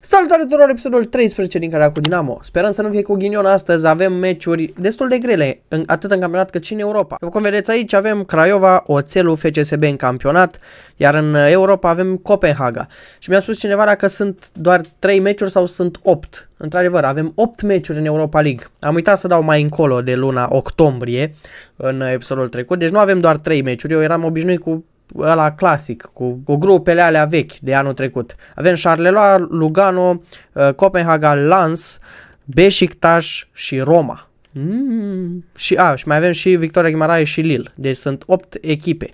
Salutare tuturor, episodul 13 din care cu Dinamo. Sperăm să nu fie cu ghinion astăzi, avem meciuri destul de grele, în, atât în campionat cât și în Europa. După cum vedeți aici, avem Craiova, Oțelul, FCSB în campionat, iar în Europa avem Copenhaga. Și mi-a spus cineva dacă sunt doar 3 meciuri sau sunt 8. Într-adevăr, avem 8 meciuri în Europa League. Am uitat să dau mai încolo de luna octombrie, în episodul trecut, deci nu avem doar 3 meciuri, eu eram obișnuit cu ăla clasic, cu, cu grupele alea vechi de anul trecut. Avem Charleroi, Lugano, uh, Copenhaga, Lens, Beşiktaş și Roma. Mm. Și, a, și mai avem și Victoria Guimaraes și Lille. Deci sunt 8 echipe.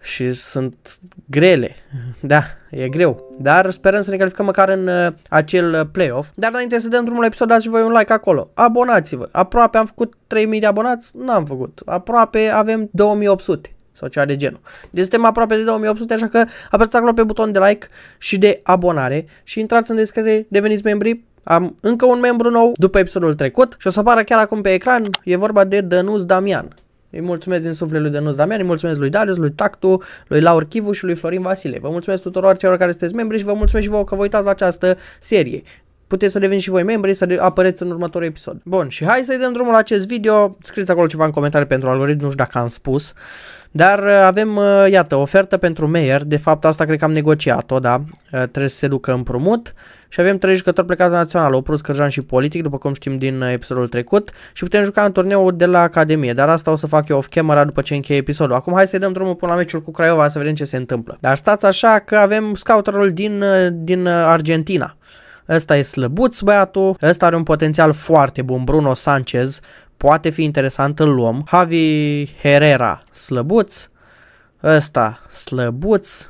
Și sunt grele. Da, e greu. Dar sperăm să ne calificăm măcar în uh, acel play-off. Dar înainte să dăm drumul la episod, dați voi un like acolo. Abonați-vă. Aproape am făcut 3000 de abonați? N-am făcut. Aproape avem 2800 sau ceva de genul. Deci suntem aproape de 2800, așa că apăsați acolo pe buton de like și de abonare și intrați în descriere, deveniți membri. Am încă un membru nou după episodul trecut și o să apară chiar acum pe ecran, e vorba de Dănuț Damian. Îi mulțumesc din suflet lui Dănuț Damian, îi mulțumesc lui Darius, lui Tactu, lui Laur Chivu și lui Florin Vasile. Vă mulțumesc tuturor celor care sunteți membri și vă mulțumesc și vouă că vă uitați la această serie puteți să deveniți și voi membri, să apăreți în următorul episod. Bun, și hai să-i dăm drumul la acest video. Scrieți acolo ceva în comentarii pentru algoritm, nu știu dacă am spus. Dar uh, avem, uh, iată, ofertă pentru Meyer. De fapt, asta cred că am negociat-o, da. Uh, trebuie să se ducă împrumut. Și avem trei jucători plecați la național, Oprus, Cărjan și Politic, după cum știm din episodul trecut. Și putem juca în turneul de la Academie. Dar asta o să fac eu off-camera după ce încheie episodul. Acum hai să-i dăm drumul până la meciul cu Craiova să vedem ce se întâmplă. Dar stați așa că avem scouterul din, din Argentina. Ăsta e slăbuț băiatul, ăsta are un potențial foarte bun, Bruno Sanchez, poate fi interesant, îl luăm. Javi Herrera, slăbuț, ăsta, slăbuț,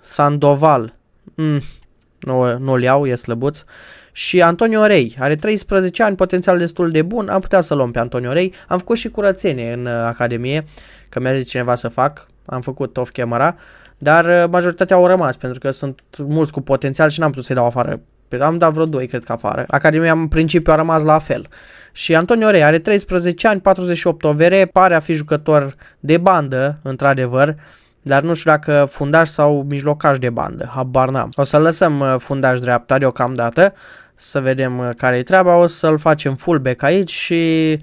Sandoval, mm, nu, nu-l iau, e slăbuț. Și Antonio Rei, are 13 ani, potențial destul de bun, am putea să luăm pe Antonio Rei. Am făcut și curățenie în uh, Academie, că mi-a zis cineva să fac, am făcut off camera, dar uh, majoritatea au rămas pentru că sunt mulți cu potențial și n-am putut să-i dau afară am dat vreo 2, cred că afară. Academia în principiu a rămas la fel. Și Antonio Rei are 13 ani, 48 overe, pare a fi jucător de bandă, într-adevăr, dar nu știu dacă fundaș sau mijlocaș de bandă, habar n-am. O să lăsăm uh, fundaș dreapta deocamdată, să vedem uh, care e treaba, o să-l facem fullback aici și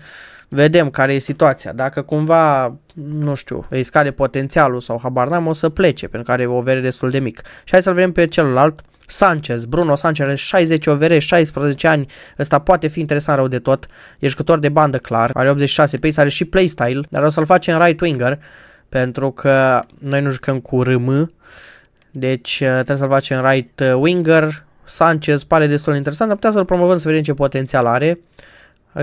vedem care e situația. Dacă cumva, nu știu, îi scade potențialul sau habar n-am, o să plece, pentru că are o overe destul de mic. Și hai să-l vedem pe celălalt, Sanchez, Bruno Sanchez are 60 overe, 16 ani, ăsta poate fi interesant rău de tot, e jucător de bandă clar, are 86 pace, are și playstyle, dar o să-l facem right winger, pentru că noi nu jucăm cu RM, deci uh, trebuie să-l facem right uh, winger, Sanchez pare destul de interesant, dar putea să-l promovăm să vedem ce potențial are, uh,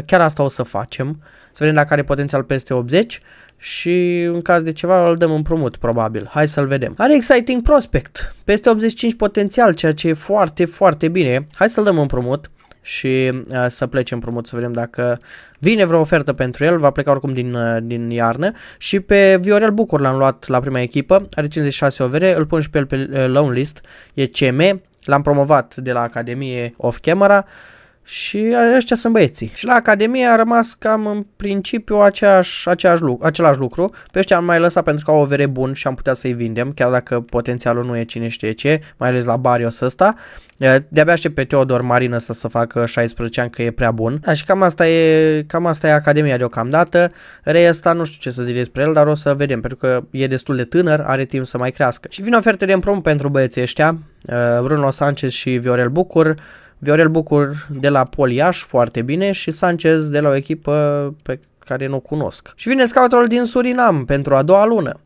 chiar asta o să facem, să vedem dacă are potențial peste 80 și în caz de ceva îl dăm împrumut, probabil. Hai să-l vedem. Are exciting prospect, peste 85 potențial, ceea ce e foarte, foarte bine. Hai să-l dăm împrumut și uh, să plece împrumut să vedem dacă vine vreo ofertă pentru el, va pleca oricum din, uh, din iarnă. Și pe Viorel Bucur l-am luat la prima echipă, are 56 overe, îl pun și pe el pe uh, loan list, e CM, l-am promovat de la Academie off camera, și ăștia sunt băieții. Și la Academie a rămas cam în principiu aceeași, aceeași lucru, același lucru. Pe ăștia am mai lăsat pentru că au o vere bun și am putea să-i vindem, chiar dacă potențialul nu e cine știe ce, mai ales la Barrios ăsta. De-abia aștept pe Teodor Marin ăsta să facă 16 ani că e prea bun. Da, și cam asta e, cam asta e Academia deocamdată. Rei ăsta nu știu ce să zic despre el, dar o să vedem, pentru că e destul de tânăr, are timp să mai crească. Și vin oferte de împrumut pentru băieții ăștia, Bruno Sanchez și Viorel Bucur. Viorel Bucur de la Poliaș, foarte bine, și Sanchez de la o echipă pe care nu cunosc. Și vine scoutul din Surinam pentru a doua lună.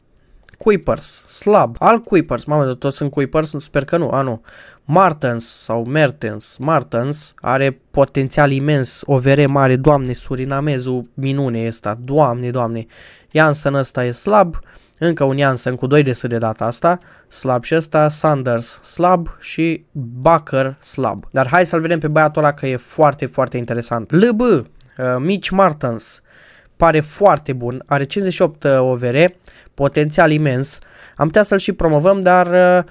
Kuipers, slab, al Kuipers, mamă, toți sunt Kuipers, sper că nu, a nu. Martens sau Mertens, Martens are potențial imens, o vere mare, doamne, surinamezul minune ăsta, doamne, doamne. Janssen ăsta e slab, încă un Janssen cu 2 de S de data asta, slab și ăsta, Sanders slab și Baker slab. Dar hai să-l vedem pe băiatul ăla că e foarte, foarte interesant. LB, uh, Mitch Martens, pare foarte bun, are 58 OVR, potențial imens. Am putea să-l și promovăm, dar uh,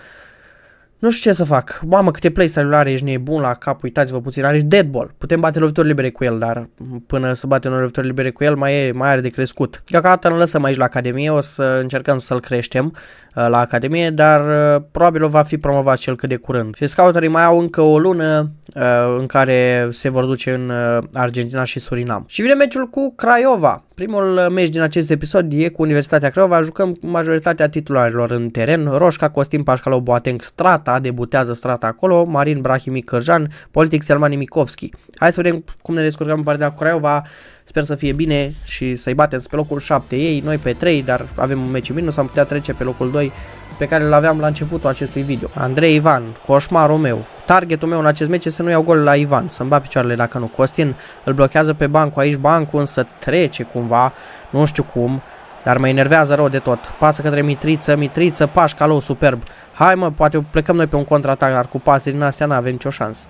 Nu știu ce să fac. Mamă, câte playstyle are, ești nebun la cap, uitați-vă puțin. Are și deadball. Putem bate lovituri libere cu el, dar până să batem lovituri libere cu el mai, e, mai are de crescut. Deocamdată îl lăsăm aici la Academie, o să încercăm să-l creștem uh, la Academie, dar uh, probabil va fi promovat cel cât de curând. Și scouterii mai au încă o lună uh, în care se vor duce în uh, Argentina și Surinam. Și vine meciul cu Craiova. Primul uh, meci din acest episod e cu Universitatea Craiova, jucăm majoritatea titularilor în teren, Roșca, Costin, Pașcalou, Boateng, Strata, debutează Strata acolo, Marin, Brahimi, Căjan, Politic, Selmani, Mikovski. Hai să vedem cum ne descurcăm în partea cu Craiova, sper să fie bine și să-i batem pe locul 7 ei, noi pe 3, dar avem un meci minus, am putea trece pe locul 2 pe care îl aveam la începutul acestui video. Andrei Ivan, coșmarul meu. Targetul meu în acest meci este să nu iau gol la Ivan, să-mi bat picioarele dacă nu. Costin îl blochează pe bancul aici, bancul însă trece cumva, nu știu cum, dar mă enervează rău de tot. Pasă către Mitriță, Mitriță, Pașcalou, superb. Hai mă, poate plecăm noi pe un contraatac, dar cu pase din astea n-avem nicio șansă.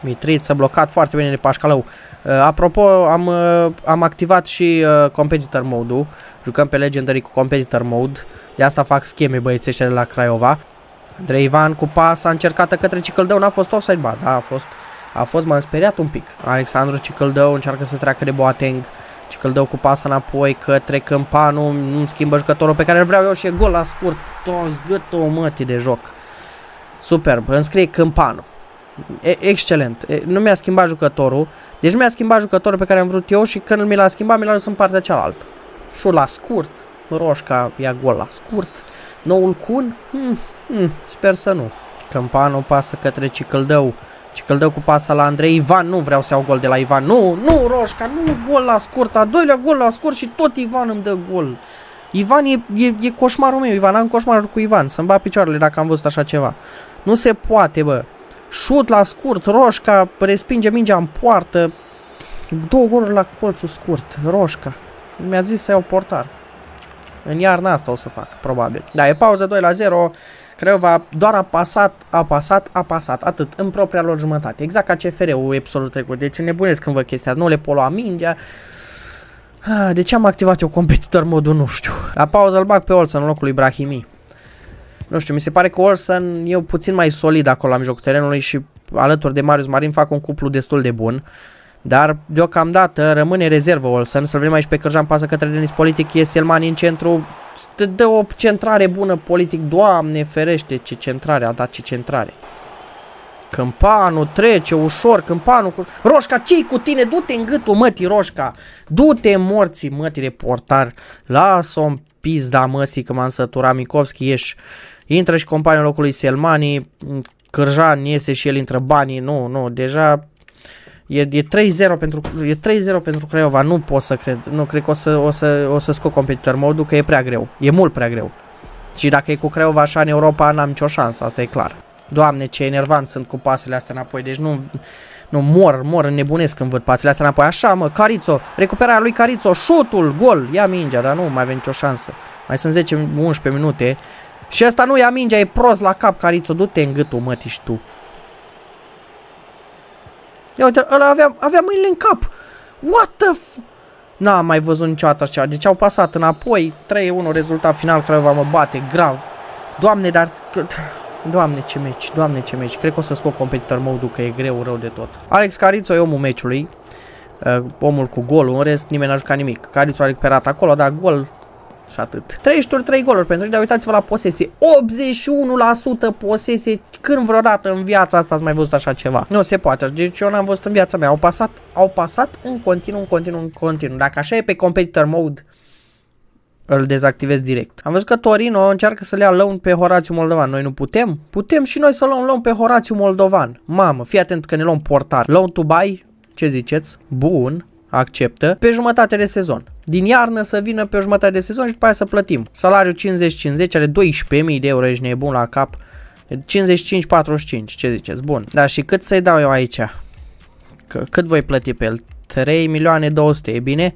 Mitriță blocat foarte bine de Pașcalou. Uh, apropo, am, uh, am activat și uh, Competitor Mode-ul. Jucăm pe Legendary cu Competitor Mode. De asta fac scheme băieții de la Craiova. Andrei Ivan cu pas a încercat către Cicăldău, n-a fost offside, ba, da, a fost, a fost, m-am speriat un pic. Alexandru Cicăldău încearcă să treacă de Boateng. Cicăldău cu pas înapoi către Câmpanu, nu schimbă jucătorul pe care îl vreau eu și e gol la scurt. Toți gâtul mătii de joc. Superb, înscrie Câmpanu. E, excelent. E, nu mi-a schimbat jucătorul. Deci nu mi-a schimbat jucătorul pe care am vrut eu și când mi l-a schimbat, mi l-a dus în partea cealaltă. Șur la scurt. Roșca ia gol la scurt. Noul Cun? Hmm, hmm, sper să nu. Câmpanu pasă către Cicăldău. Cicăldău cu pasa la Andrei Ivan. Nu vreau să iau gol de la Ivan. Nu, nu, Roșca, nu gol la scurt. A doilea gol la scurt și tot Ivan îmi dă gol. Ivan e, e, e coșmarul meu, Ivan. Am coșmarul cu Ivan. Să-mi bat picioarele dacă am văzut așa ceva. Nu se poate, bă. Șut la scurt, Roșca respinge mingea în poartă. Două goluri la colțul scurt, Roșca. Mi-a zis să iau portar. În iarna asta o să fac, probabil. Da, e pauză 2 la 0. Craiova doar a pasat, a pasat, a pasat, atât, în propria lor jumătate. Exact ca CFR-ul episodul trecut. Deci nebunesc când văd chestia, nu le polua mingea. Ah, de ce am activat eu competitor modul, nu știu. La pauză îl bag pe Olsen în locul lui Brahimi. Nu știu, mi se pare că Olsen e puțin mai solid acolo la mijlocul terenului și alături de Marius Marin fac un cuplu destul de bun. Dar deocamdată rămâne rezervă Olsen. Să vedem aici pe Cărjan pasă către Denis Politic. E Selmani în centru. Dă o centrare bună Politic. Doamne ferește ce centrare a dat, ce centrare. Câmpanu trece ușor, Câmpanu cu... Roșca, ce cu tine? Du-te în gâtul, mătii, Roșca. Du-te morții, mătii, reportar. Lasă-o în pizda măsii că m-am săturat. Mikovski, ieși. Intră și companiul locului Selmani. Cârjan iese și el intră banii. Nu, nu, deja E, e 3-0 pentru, e 3-0 pentru Craiova, nu pot să cred. Nu cred că o să, o să, o să scot competitor modul, că e prea greu. E mult prea greu. Și dacă e cu Craiova așa în Europa, n-am nicio șansă, asta e clar. Doamne, ce enervant sunt cu pasele astea înapoi, deci nu... Nu, mor, mor, înnebunesc când văd pasele astea înapoi. Așa, mă, Carițo, recuperarea lui Carițo, șutul, gol, ia mingea, dar nu mai avem nicio șansă. Mai sunt 10-11 minute. Și asta nu ia mingea, e prost la cap, Carițo, du-te în gâtul, mă, tu. Ia uite, ăla avea, avea mâinile în cap. What the f... N-am mai văzut niciodată așa. Deci au pasat înapoi. 3-1 rezultat final care va mă bate grav. Doamne, dar... Doamne ce meci, doamne ce meci. Cred că o să scot competitor mode că e greu rău de tot. Alex Carițo e omul meciului. Uh, omul cu golul, în rest nimeni n-a jucat nimic. Carițo a recuperat acolo, dar gol și atât. 3 șturi, 3 goluri pentru ei, dar uitați-vă la posesie. 81% posesie. Când vreodată în viața asta ați mai văzut așa ceva? Nu se poate. Deci eu n-am văzut în viața mea. Au pasat, au pasat în continuu, în continuu, în continuu. Dacă așa e pe competitor mode, îl dezactivez direct. Am văzut că Torino încearcă să le ia loan pe Horațiu Moldovan. Noi nu putem? Putem și noi să luăm loan pe Horațiu Moldovan. Mamă, fii atent că ne luăm portar. Loan to buy? Ce ziceți? Bun acceptă, pe jumătate de sezon. Din iarnă să vină pe jumătate de sezon și după aia să plătim. Salariul 50-50 are 12.000 de euro, ești nebun la cap. 55-45, ce ziceți? Bun. Da, și cât să-i dau eu aici? C cât voi plăti pe el? 3 milioane 200, e bine?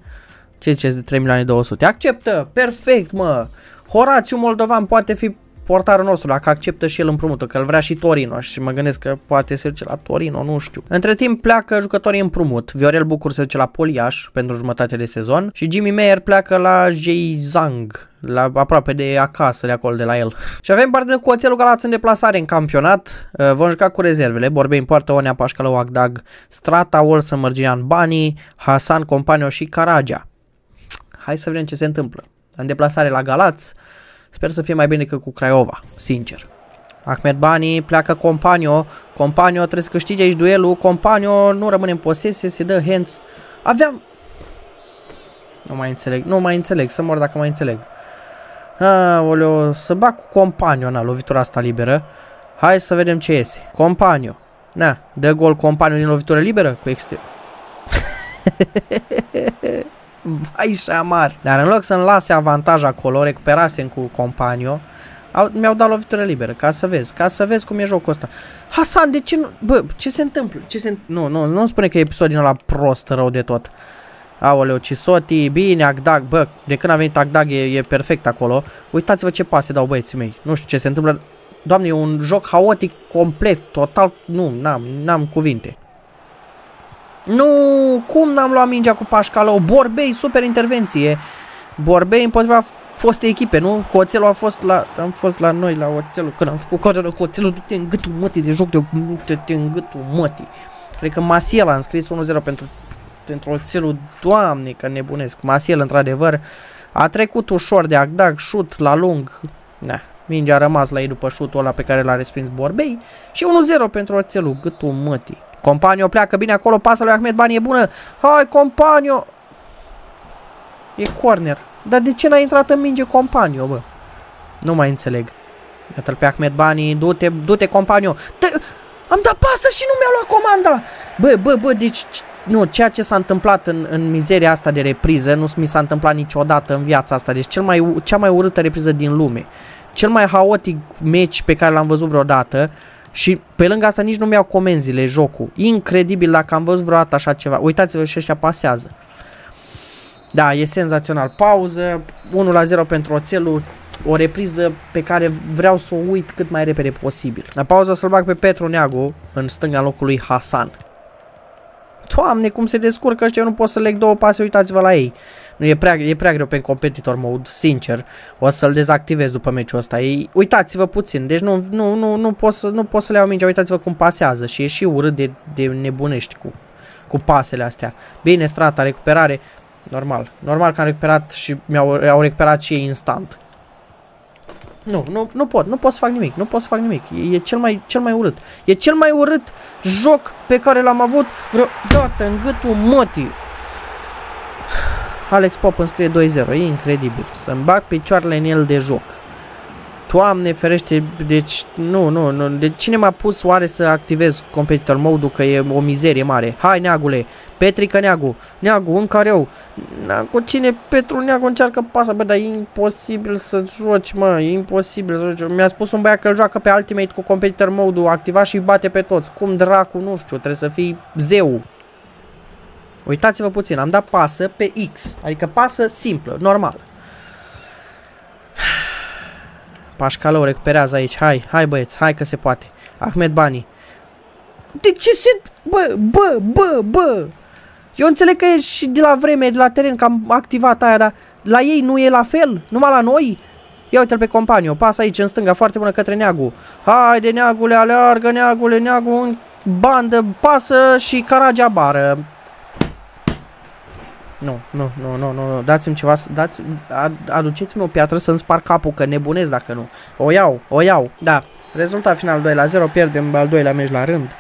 Ce ziceți de 3 milioane 200? Acceptă! Perfect, mă! Horațiu Moldovan poate fi portarul nostru, dacă acceptă și el împrumutul, că îl vrea și Torino și mă gândesc că poate se duce la Torino, nu știu. Între timp pleacă jucătorii împrumut. Viorel Bucur se duce la Poliaș pentru jumătate de sezon și Jimmy Meyer pleacă la Jeizang, la aproape de acasă, de acolo, de la el. Și avem parte cu Oțelul Galați în deplasare în campionat. Uh, vom juca cu rezervele. Borbei în poartă Onea Pașcalău Agdag, Strata, Olsen, Mărgian, Bani, Hasan, Companio și Caragea. Hai să vedem ce se întâmplă. În deplasare la Galați, sper să fie mai bine decât cu Craiova, sincer. Ahmed Bani pleacă Companio, Companio trebuie să câștige aici duelul, Companio nu rămâne în posesie, se dă hands. Aveam... Nu mai înțeleg, nu mai înțeleg, să mor dacă mai înțeleg. Aoleo, să bag cu Companio, na, lovitura asta liberă. Hai să vedem ce iese. Companio. Na, dă gol Companio din lovitură liberă cu exterior. Vai șamar. Dar în loc să-mi lase avantaj acolo, recuperasem cu Companio, mi-au dat lovitură liberă, ca să vezi, ca să vezi cum e jocul ăsta. Hasan, de ce nu... Bă, ce se întâmplă? Ce se... Nu, nu, nu spune că e episodul ăla prost rău de tot. Aoleu, Cisoti, bine, Agdag, bă, de când a venit Agdag e, e perfect acolo. Uitați-vă ce pase dau băieții mei. Nu știu ce se întâmplă. Doamne, e un joc haotic complet, total, nu, n-am, n-am cuvinte. Nu, cum n-am luat mingea cu Pașcalău? Borbei, super intervenție. Borbei împotriva foste echipe, nu? Coțelul a fost la, am fost la noi, la Oțelul, când am făcut coțelul, Oțelul, du-te în gâtul mătii de joc de du-te în gâtul mătii. Cred că Masiel a înscris 1-0 pentru, pentru Oțelul, doamne, că nebunesc. Masiel, într-adevăr, a trecut ușor de Agdag, șut la lung, da, mingea a rămas la ei după șutul ăla pe care l-a respins Borbei și 1-0 pentru Oțelul, gâtul mătii. Companio pleacă bine acolo, pasă lui Ahmed Bani e bună. Hai, Companio! E corner. Dar de ce n-a intrat în minge Companio, bă? Nu mai înțeleg. Iată-l pe Ahmed Bani, du-te, du-te, Companio. Te... Am dat pasă și nu mi-a luat comanda! Bă, bă, bă, deci... Nu, ceea ce s-a întâmplat în, în mizeria asta de repriză nu mi s-a întâmplat niciodată în viața asta. Deci cel mai, cea mai urâtă repriză din lume. Cel mai haotic meci pe care l-am văzut vreodată. Și pe lângă asta nici nu mi-au comenzile jocul. Incredibil dacă am văzut vreodată așa ceva. Uitați-vă și ăștia pasează. Da, e senzațional. Pauză, 1 la 0 pentru oțelul, o repriză pe care vreau să o uit cât mai repede posibil. La pauză să-l bag pe Petru Neagu în stânga locului Hasan. Doamne, cum se descurcă ăștia, eu nu pot să leg două pase, uitați-vă la ei. Nu, e prea, e prea greu pe competitor mode, sincer. O să-l dezactivez după meciul ăsta. Ei, uitați-vă puțin, deci nu, nu, nu, nu, pot să, nu pot să le iau mingea, uitați-vă cum pasează și e și urât de, de nebunești cu, cu pasele astea. Bine, strata, recuperare, normal. Normal că am recuperat și mi-au au recuperat și ei instant. Nu, nu, nu pot, nu pot să fac nimic, nu pot să fac nimic. E, e cel, mai, cel mai urât. E cel mai urât joc pe care l-am avut vreodată în gâtul mătii. Alex Pop înscrie 2-0, e incredibil. Să-mi bag picioarele în el de joc. Doamne ferește, deci nu, nu, nu, de cine m-a pus oare să activez competitor mode că e o mizerie mare? Hai Neagule, Petrică Neagu, Neagu, încă eu. Cu cine Petru Neagu încearcă pasa, bă, dar e imposibil să joci, mă, e imposibil să joci. Mi-a spus un băiat că îl joacă pe Ultimate cu competitor mode activat și îi bate pe toți. Cum dracu, nu știu, trebuie să fii zeu. Uitați-vă puțin, am dat pasă pe X, adică pasă simplă, normală. Pașcalou recuperează aici, hai, hai băieți, hai că se poate. Ahmed Bani. De ce se... Bă, bă, bă, bă! Eu înțeleg că e și de la vreme, de la teren, că am activat aia, dar la ei nu e la fel? Numai la noi? Ia uite-l pe companiu, pasă aici în stânga, foarte bună către Neagu. Haide Neagule, aleargă Neagule, Neagu în bandă, pasă și Caragea bară. Nu, nu, nu, nu, nu, dați-mi ceva, dați, aduceți-mi o piatră să-mi spar capul, că nebunez dacă nu. O iau, o iau, da. Rezultat final 2 la 0, pierdem al doilea meci la rând.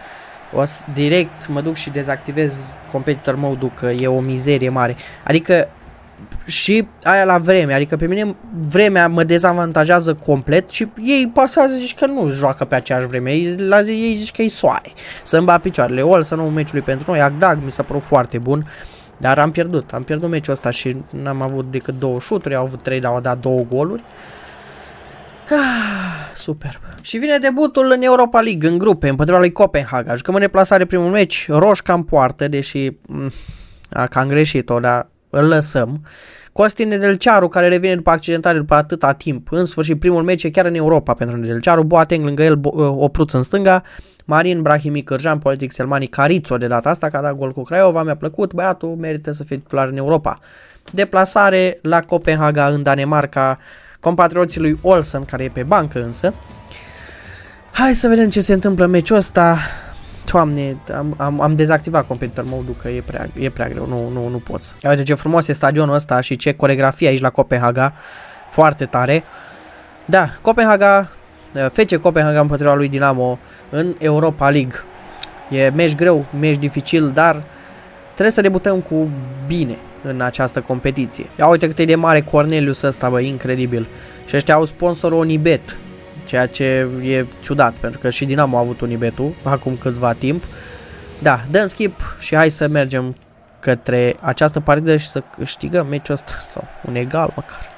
O să, direct mă duc și dezactivez competitor mode că e o mizerie mare. Adică și aia la vreme, adică pe mine vremea mă dezavantajează complet și ei pasează zici că nu joacă pe aceeași vreme, ei, la zi ei zici că e soare. Să-mi bat picioarele, ol să nu meciului pentru noi, Agdag mi s-a părut foarte bun. Uh, dar am pierdut, am pierdut meciul ăsta și n-am avut decât două șuturi, au avut trei, dar au dat două goluri. Ah, superb. Și vine debutul în Europa League, în grupe, împotriva lui Copenhaga. Jucăm în deplasare primul meci, Roșca în poartă, deși mm, a cam greșit-o, dar îl lăsăm. Costin Nedelcearu, care revine după accidentare după atâta timp. În sfârșit, primul meci e chiar în Europa pentru Nedelcearu. Boateng lângă el, o pruț în stânga. Marin Brahimi Cârjan, politic Selmani Carițo de data asta, că a dat gol cu Craiova, mi-a plăcut, băiatul merită să fie titular în Europa. Deplasare la Copenhaga în Danemarca, compatrioții lui Olsen, care e pe bancă însă. Hai să vedem ce se întâmplă în meciul ăsta. Doamne, am, am, am dezactivat computer mode că e prea, e prea greu, nu, nu, nu poți. Uite ce frumos e stadionul ăsta și ce coregrafie aici la Copenhaga, foarte tare. Da, Copenhaga, fece Copenhaga împotriva lui Dinamo în Europa League. E meci greu, meci dificil, dar trebuie să debutăm cu bine în această competiție. Ia uite cât e de mare Cornelius ăsta, bă, incredibil. Și ăștia au sponsorul Onibet, ceea ce e ciudat, pentru că și Dinamo a avut Unibetul acum câtva timp. Da, dăm skip și hai să mergem către această partidă și să câștigăm meciul ăsta sau un egal măcar.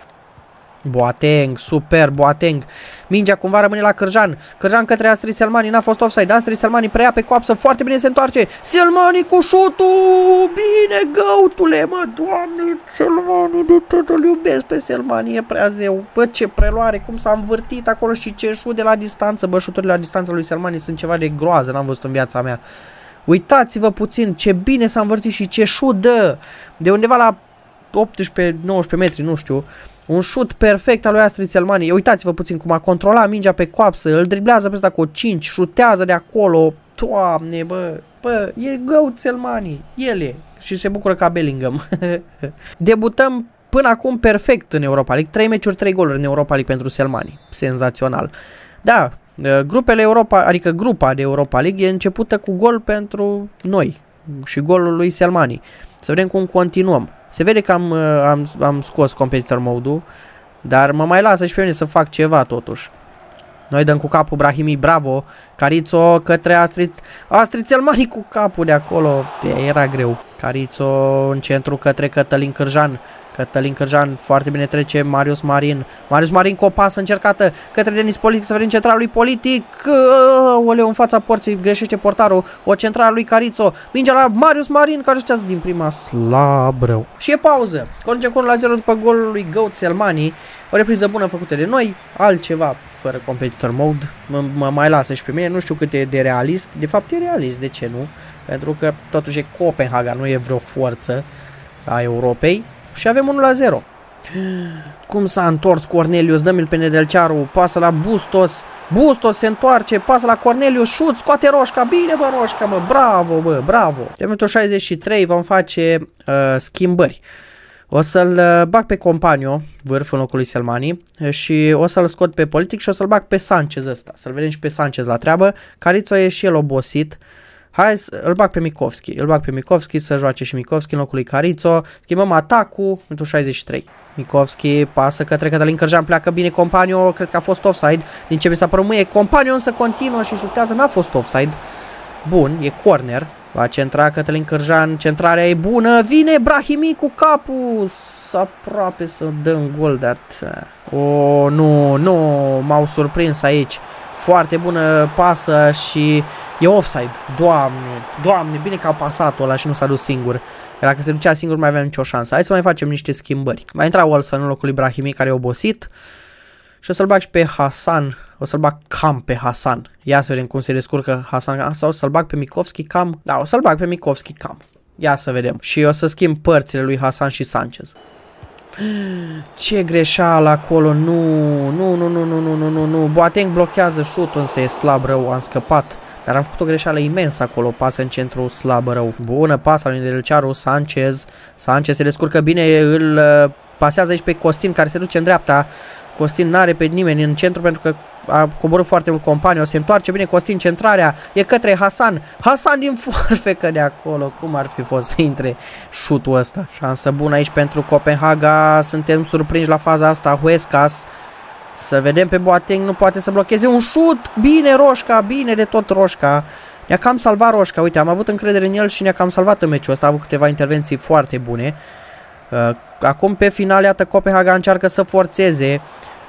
Boateng, super Boateng. Mingea cumva rămâne la Cârjan. Cârjan către Astrid Selmani, n-a fost offside. Astrid Selmani preia pe coapsă, foarte bine se întoarce. Selmani cu șutul! Bine, găutule, mă, doamne, Selmani, de tot îl iubesc pe Selmani, e prea zeu. Bă, ce preluare, cum s-a învârtit acolo și ce șut de la distanță. Bă, șuturile la distanță lui Selmani sunt ceva de groază, n-am văzut în viața mea. Uitați-vă puțin ce bine s-a învârtit și ce șut dă. De undeva la 18-19 metri, nu știu. Un șut perfect al lui Astrid Selmani. Uitați-vă puțin cum a controlat mingea pe coapsă, îl driblează pe ăsta cu 5, șutează de acolo. Doamne, bă, bă, e găut Selmani, el e. Și se bucură ca Bellingham. Debutăm până acum perfect în Europa League. 3 meciuri, 3 goluri în Europa League pentru Selmani. Senzațional. Da, grupele Europa, adică grupa de Europa League e începută cu gol pentru noi și golul lui Selmani. Să vedem cum continuăm. Se vede că am, uh, am, am scos competitor mode dar mă mai lasă și pe mine să fac ceva totuși. Noi dăm cu capul Brahimi, bravo, Carițo către Astrid, Astrid Selmani cu capul de acolo, era greu. Carițo în centru către Cătălin Cârjan, Cătălin Cârjan foarte bine trece Marius Marin. Marius Marin cu o pasă încercată către Denis Politic să vedem centrala lui Politic. Oleu în fața porții greșește portarul. O centrală lui Carițo. Mingea la Marius Marin care știați din prima slab rău. Și e pauză. Conduce cu la 0 după golul lui Goat Selmani. O repriză bună făcută de noi. Altceva fără competitor mode. Mă mai lasă și pe mine. Nu știu cât e de realist. De fapt e realist. De ce nu? Pentru că totuși e Copenhaga. Nu e vreo forță a Europei și avem 1 la 0. Cum s-a întors Cornelius, dă-mi-l pe Nedelcearu, pasă la Bustos, Bustos se întoarce, pasă la Cornelius, șut, scoate Roșca, bine bă Roșca mă, bravo bă, bravo. De minutul 63 vom face uh, schimbări. O să-l uh, bag pe Companio, vârful locului Selmani, și o să-l scot pe Politic și o să-l bag pe Sanchez ăsta. Să-l vedem și pe Sanchez la treabă. Carițo e și el obosit. Uh, Hai, îl bag pe Mikovski. Îl bag pe Mikovski să joace și Mikovski în locul lui Carițo. Schimbăm atacul, minutul 63. Mikovski pasă către Cătălin Cărjan, pleacă bine Companio, cred că a fost offside. Din ce mi s-a părut mie, Companio însă continuă și șutează, n-a fost offside. Bun, e corner. Va centra Cătălin Cărjan, centrarea e bună, vine Brahimi cu capul, aproape să dăm gol, dar... O, oh, nu, nu, m-au surprins aici. Foarte bună pasă și e offside. Doamne, doamne, bine că a pasat-o ăla și nu s-a dus singur. Dacă se ducea singur mai aveam nicio șansă. Hai să mai facem niște schimbări. Mai intra Olsen în locul lui Brahimi care e obosit. Și o să-l bag și pe Hasan. O să-l bag cam pe Hasan. Ia să vedem cum se descurcă Hasan. Sau să-l bag pe Mikovski cam. Da, o să-l bag pe Mikovski cam. Ia să vedem. Și o să schimb părțile lui Hasan și Sanchez. Ce greșeală acolo, nu, nu, nu, nu, nu, nu, nu, nu, nu. Boateng blochează șutul, însă e slab rău, am scăpat. Dar am făcut o greșeală imensă acolo, pasă în centru slab rău. Bună pasă lui Nedelcearu, Sanchez. Sanchez se descurcă bine, îl uh, pasează aici pe Costin care se duce în dreapta. Costin n-are pe nimeni în centru pentru că a coborât foarte mult companiu, se întoarce bine Costin centrarea, e către Hasan, Hasan din forfecă de acolo, cum ar fi fost să intre șutul ăsta. Șansă bună aici pentru Copenhaga, suntem surprinși la faza asta, Huescas, să vedem pe Boateng, nu poate să blocheze. Un șut, bine Roșca, bine de tot Roșca. Ne-a cam salvat Roșca, uite, am avut încredere în el și ne-a cam salvat în meciul ăsta, a avut câteva intervenții foarte bune. Uh, acum pe final, iată, Copenhaga încearcă să forțeze.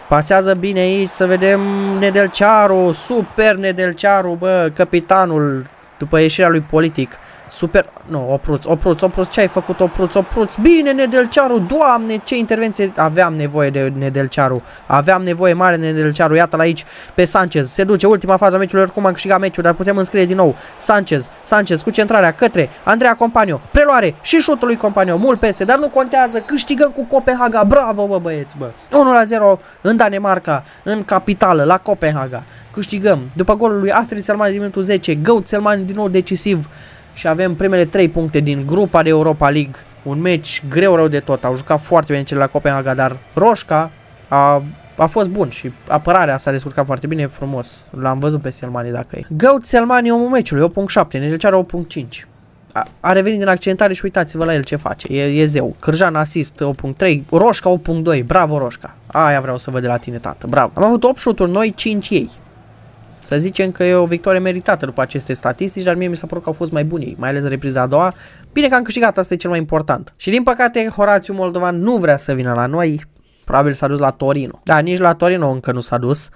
Pasează bine aici, să vedem Nedelcearu, super Nedelcearu, bă, capitanul, după ieșirea lui politic. Super... Nu, Opruț, Opruț, Opruț, ce ai făcut Opruț, Opruț? Bine, Nedelcearu, doamne, ce intervenție aveam nevoie de Nedelcearu. Aveam nevoie mare de Nedelcearu, iată-l aici pe Sanchez. Se duce ultima fază a meciului, oricum am câștigat meciul, dar putem înscrie din nou. Sanchez, Sanchez cu centrarea către Andreea Companio, preluare și șutul lui Companio, mult peste, dar nu contează, câștigăm cu Copenhaga, bravo bă băieți, bă. 1 la 0 în Danemarca, în capitală, la Copenhaga. Câștigăm. După golul lui Astrid Selmani din minutul 10, Goat Selmani din nou decisiv și avem primele 3 puncte din grupa de Europa League. Un meci greu rău de tot. Au jucat foarte bine cele la Copenhaga, dar Roșca a, a fost bun și apărarea s-a descurcat foarte bine, frumos. L-am văzut pe Selmani dacă e. Goat Selmani omul meciului, 8.7, Nedelceară 8.5. A, a revenit din accidentare și uitați-vă la el ce face. E, e zeu. Cârjan asist 8.3, Roșca 8.2. Bravo Roșca. Aia vreau să văd de la tine, tată. Bravo. Am avut 8 șuturi noi, 5 ei. Să zicem că e o victorie meritată după aceste statistici, dar mie mi s-a părut că au fost mai buni mai ales repriza a doua. Bine că am câștigat, asta e cel mai important. Și din păcate, Horațiu Moldovan nu vrea să vină la noi, probabil s-a dus la Torino. Da, nici la Torino încă nu s-a dus.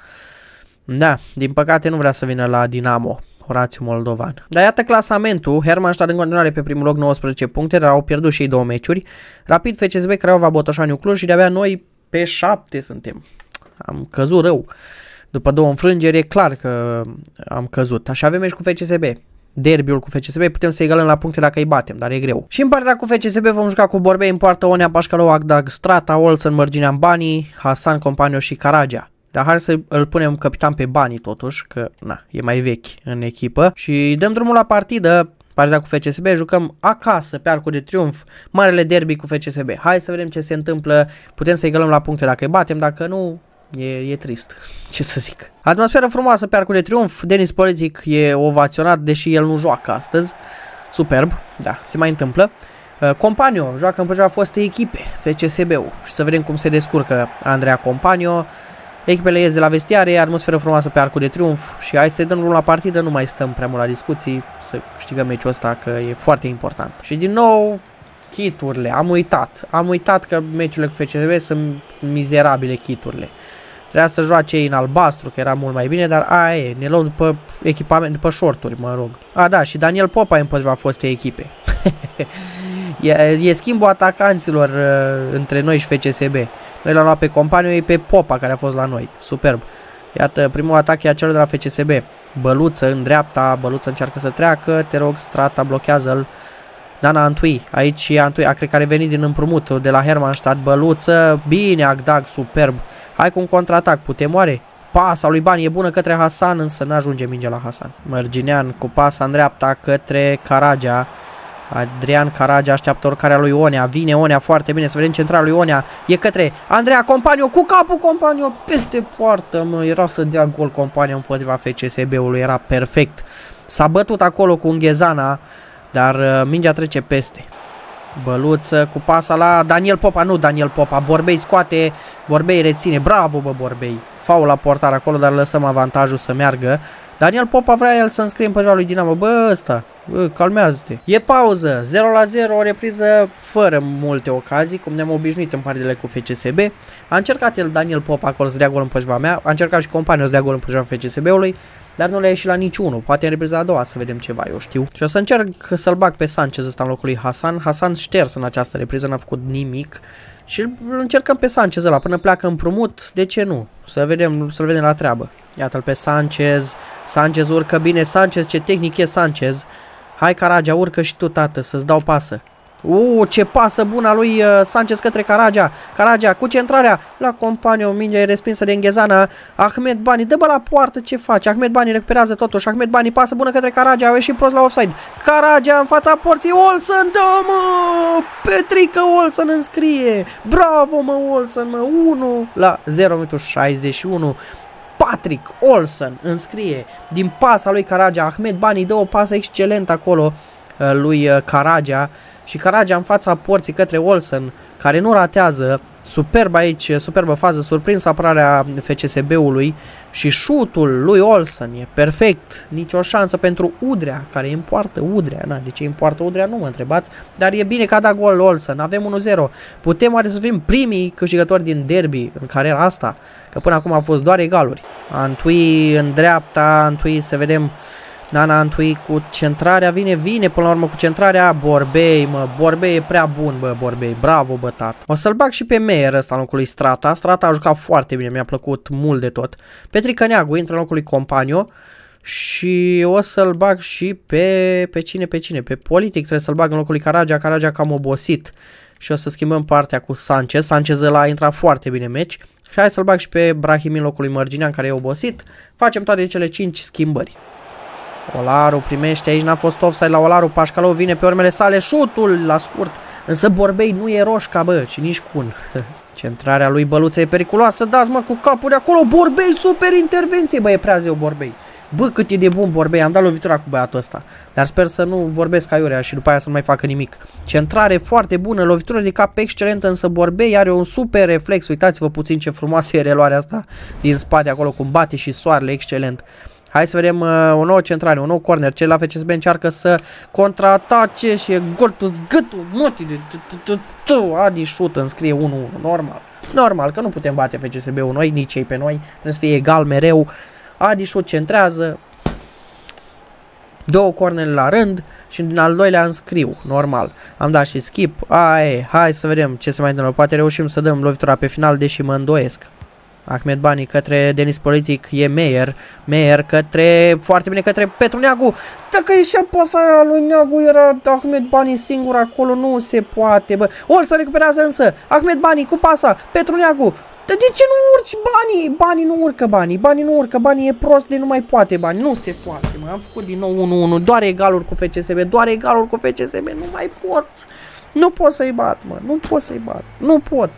Da, din păcate nu vrea să vină la Dinamo. Horațiu Moldovan. Dar iată clasamentul, Hermannstadt în continuare pe primul loc 19 puncte, dar au pierdut și ei două meciuri. Rapid FCSB, Craiova, Botoșaniu, Cluj și de-abia noi pe 7 suntem. Am căzut rău. După două înfrângeri e clar că am căzut. Așa avem și cu FCSB. Derbiul cu FCSB putem să egalăm la puncte dacă îi batem, dar e greu. Și în partea cu FCSB vom juca cu Borbei în poartă Onea, Pașcalou, Agdag, Strata, Olsen, Mărginean, Bani, Hasan, Companio și Caragea. Dar hai să îl punem capitan pe banii totuși, că na, e mai vechi în echipă și dăm drumul la partidă. Partida cu FCSB, jucăm acasă pe arcul de triumf, marele derby cu FCSB. Hai să vedem ce se întâmplă, putem să egalăm la puncte dacă îi batem, dacă nu, E, e trist, ce să zic. Atmosferă frumoasă pe arcul de triumf, Denis Politic e ovaționat, deși el nu joacă astăzi. Superb, da, se mai întâmplă. Uh, Companio joacă împotriva foste echipe, FCSB-ul. Și să vedem cum se descurcă Andreea Companio. Echipele ies de la vestiare, atmosferă frumoasă pe arcul de triumf și hai să dăm la partidă, nu mai stăm prea mult la discuții, să câștigăm meciul ăsta că e foarte important. Și din nou, chiturile, am uitat, am uitat că meciurile cu FCSB sunt mizerabile chiturile. Trebuia să joace ei în albastru, că era mult mai bine, dar aia e, ne luăm după echipament, după shorturi, mă rog. A, da, și Daniel Popa e împotriva foste echipe. e, e schimbul atacanților uh, între noi și FCSB. Noi l-am luat pe companiu, ei pe Popa, care a fost la noi. Superb. Iată, primul atac e acel de la FCSB. Băluță în dreapta, Băluță încearcă să treacă, te rog, strata, blochează-l. Dana Antui, aici e Antui, a cred că are venit din împrumut de la Hermannstadt, Băluță, bine, Agdag, superb. Hai cu un contraatac, putem oare? Pasa lui Bani e bună către Hasan, însă nu ajunge mingea la Hasan. Mărginean cu pasa în dreapta către Caragea. Adrian Caragea așteaptă oricarea lui Onea. Vine Onea foarte bine. Să vedem centrala lui Onea. E către Andreea Companio cu capul Companio peste poartă. Mă, era să dea gol Companio împotriva FCSB-ului. Era perfect. S-a bătut acolo cu Unghezana, dar uh, mingea trece peste. Băluță cu pasa la Daniel Popa, nu Daniel Popa, Borbei scoate, Borbei reține, bravo bă Borbei. Faul la portar acolo, dar lăsăm avantajul să meargă. Daniel Popa vrea el să înscrie împotriva lui Dinamo, bă ăsta, bă, calmează-te. E pauză, 0 la 0, o repriză fără multe ocazii, cum ne-am obișnuit în partidele cu FCSB. A încercat el Daniel Popa acolo să dea gol împotriva mea, a încercat și companiul să dea gol împotriva FCSB-ului, dar nu le-a ieșit la niciunul. Poate în repriza a doua să vedem ceva, eu știu. Și o să încerc să-l bag pe Sanchez ăsta în locul lui Hasan. Hasan șters în această repriză, n-a făcut nimic. Și îl încercăm pe Sanchez ăla până pleacă împrumut, de ce nu? Să vedem, să-l vedem la treabă. Iată-l pe Sanchez, Sanchez urcă bine, Sanchez, ce tehnic e Sanchez. Hai Caragea, urcă și tu, tată, să-ți dau pasă. Uh, ce pasă bună a lui uh, Sanchez către Caragea. Caragea cu centrarea la companiu. Mingea e respinsă de Înghezana. Ahmed Bani, dă-bă la poartă ce face. Ahmed Bani recuperează totuși. Ahmed Bani pasă bună către Caragea. A ieșit prost la offside. Caragea în fața porții. Olsen, da mă! Petrică Olsen înscrie. Bravo mă Olsen, mă. 1 la 0 minutul 61. Patrick Olsen înscrie din pasa lui Caragea. Ahmed Bani dă o pasă excelent acolo uh, lui uh, Caragea și Caragea în fața porții către Olsen, care nu ratează, superb aici, superbă fază, surprins apărarea FCSB-ului și șutul lui Olsen e perfect, nicio șansă pentru Udrea, care îi împoartă Udrea, na, de ce îi împoartă Udrea nu mă întrebați, dar e bine că a dat gol Olsen, avem 1-0, putem oare să fim primii câștigători din derby în cariera asta, că până acum au fost doar egaluri. Antui în dreapta, Antui să vedem Nana Antui cu centrarea, vine, vine până la urmă cu centrarea, Borbei, mă, Borbei e prea bun, bă, Borbei, bravo, bă, tat. O să-l bag și pe Meier ăsta în locul lui Strata, Strata a jucat foarte bine, mi-a plăcut mult de tot. Petrica Neagu intră în locul lui Companio, și o să-l bag și pe, pe cine, pe cine, pe politic trebuie să-l bag în locul lui Caragea, Caragea cam obosit și o să schimbăm partea cu Sanchez, Sanchez ăla a intrat foarte bine meci și hai să-l bag și pe Brahim în locul lui Mărginean care e obosit, facem toate cele 5 schimbări. Olaru primește, aici n-a fost offside la Olaru, Pașcalou vine pe urmele sale, șutul la scurt, însă Borbei nu e roșca, bă, și nici cun. Centrarea lui Băluță e periculoasă, dați mă cu capul de acolo, Borbei, super intervenție, bă, e prea zeu Borbei. Bă, cât e de bun Borbei, am dat lovitura cu băiatul ăsta. Dar sper să nu vorbesc aiurea și după aia să nu mai facă nimic. Centrare foarte bună, lovitură de cap excelentă, însă Borbei are un super reflex. Uitați-vă puțin ce frumoasă e reluarea asta din spate acolo, cum bate și soarele, excelent. Hai să vedem uh, o nouă centrare, un nou corner. Cel la FCSB încearcă să contraatace și e gortul zgâtul mătii de Adi șut înscrie 1-1, normal. Normal că nu putem bate FCSB-ul noi, nici ei pe noi, trebuie să fie egal mereu. Adi șut centrează, două cornele la rând și din al doilea înscriu, normal. Am dat și skip, aia hai să vedem ce se mai întâmplă, poate reușim să dăm lovitura pe final, deși mă îndoiesc. Ahmed Bani către Denis Politic e Meyer, Meyer către, foarte bine către Petru Neagu, dacă ieșea pasa aia lui Neagu era Ahmed Bani singur acolo, nu se poate, bă. să recuperează însă, Ahmed Bani cu pasa, Petru Neagu, dar de ce nu urci banii? Banii nu urcă banii, banii nu urcă, banii e prost de nu mai poate bani, nu se poate, mă, am făcut din nou 1-1, doar egaluri cu FCSB, doar egaluri cu FCSB, nu mai pot, nu pot să-i bat, mă, nu pot să-i bat, nu pot.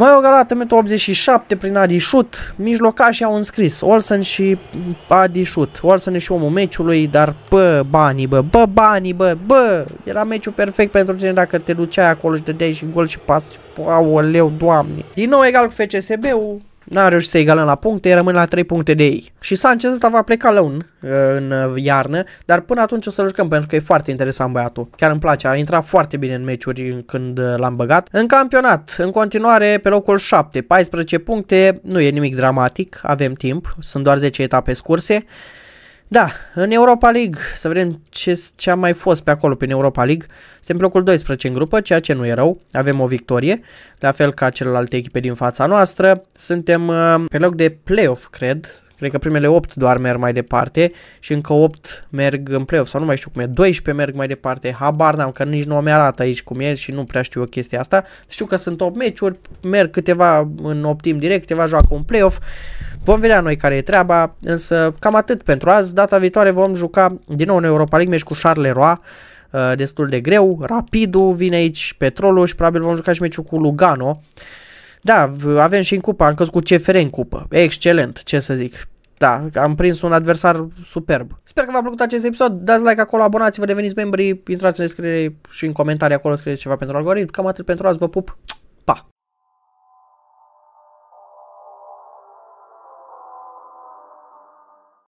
Mai o galată, metru 87 prin Adi Șut, mijlocașii au înscris, Olsen și Adi Șut. Olsen e și omul meciului, dar bă, banii, bă, bă, banii, bă, bă, era meciul perfect pentru tine dacă te duceai acolo și dădeai și gol și pas, și, aoleu, doamne. Din nou egal cu FCSB-ul, N-a reușit să egalăm la puncte, rămân la 3 puncte de ei. Și Sanchez ăsta va pleca la un uh, în uh, iarnă, dar până atunci o să jucăm pentru că e foarte interesant băiatul. Chiar îmi place, a intrat foarte bine în meciuri când uh, l-am băgat. În campionat, în continuare pe locul 7, 14 puncte, nu e nimic dramatic, avem timp, sunt doar 10 etape scurse. Da, în Europa League, să vedem ce, ce a mai fost pe acolo prin Europa League. Suntem pe locul 12 în grupă, ceea ce nu e rău. Avem o victorie, la fel ca celelalte echipe din fața noastră. Suntem uh, pe loc de playoff, cred. Cred că primele 8 doar merg mai departe și încă 8 merg în playoff sau nu mai știu cum e, 12 merg mai departe. Habar n-am că nici nu mi arată aici cum e și nu prea știu o chestie asta. Știu că sunt 8 meciuri, merg câteva în optim direct, câteva joacă un playoff. Vom vedea noi care e treaba, însă cam atât pentru azi. Data viitoare vom juca din nou în Europa League, meci cu Charleroi, uh, destul de greu. Rapidul vine aici, Petrolul și probabil vom juca și meciul cu Lugano. Da, avem și în cupa, am căzut cu CFR în cupă. Excelent, ce să zic. Da, am prins un adversar superb. Sper că v-a plăcut acest episod. Dați like acolo, abonați-vă, deveniți membri, intrați în descriere și în comentarii acolo scrieți ceva pentru algoritm. Cam atât pentru azi, vă pup!